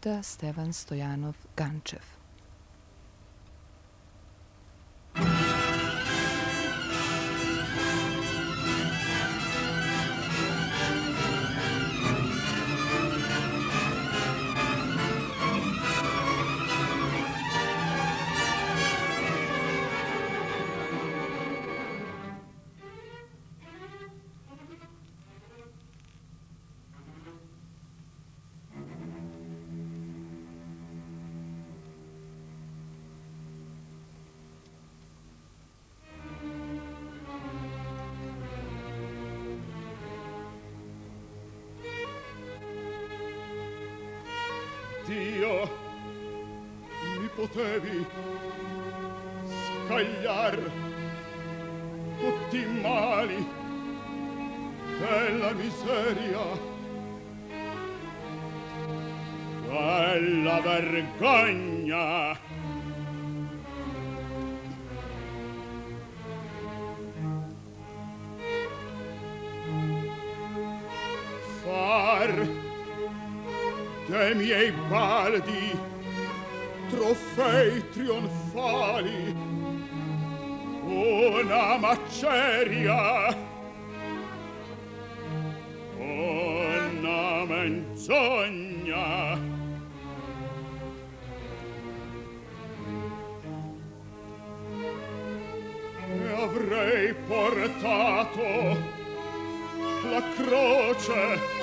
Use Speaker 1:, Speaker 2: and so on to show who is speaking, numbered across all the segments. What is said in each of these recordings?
Speaker 1: puta Stevan Stojanov Gančev.
Speaker 2: Dio, mi potevi scagliar tutti i mali della miseria, della vergogna. Far dei miei baldi trofei trionfali una maceria. Una menzogna. E avrei portato la croce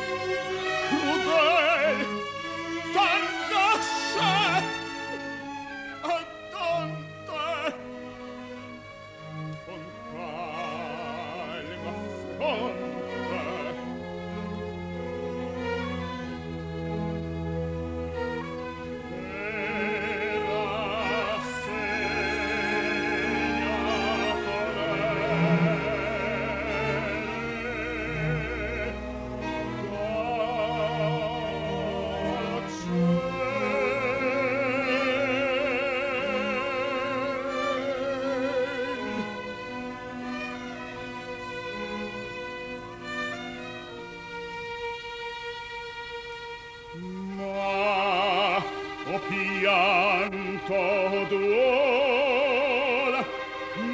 Speaker 2: pianto duol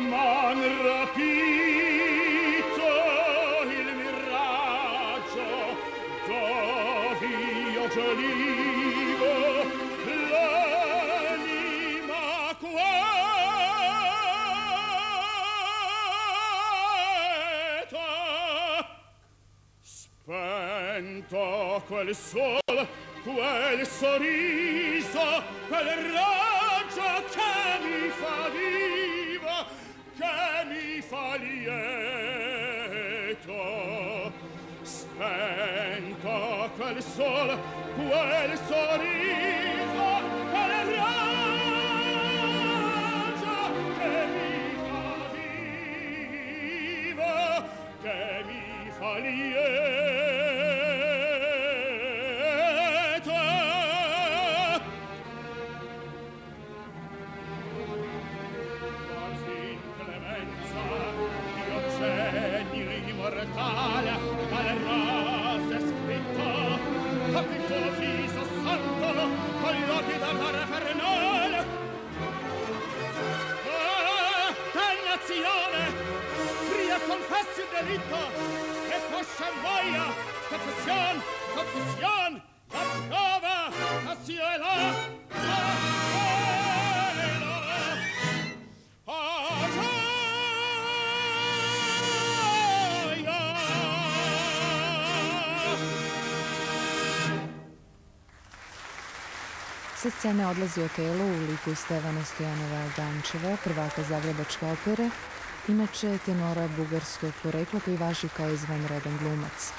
Speaker 2: man rapito il miraggio dov'io gelivo l'anima queta spento quel sol quel sorriso, quel raggio che mi fa viva, che mi fa lieto. Spento quel sol, quel sorriso, marito, che poscia moia, confession, confession, la prova, la cielo, la cielo. Ah,
Speaker 1: Sa scene odlazi Otelo u liku Stevana Stojanova Dančeva, prvaka Zagrebačke opere, inače tenora bugarskog porekla koji važi kao izvanredan glumac.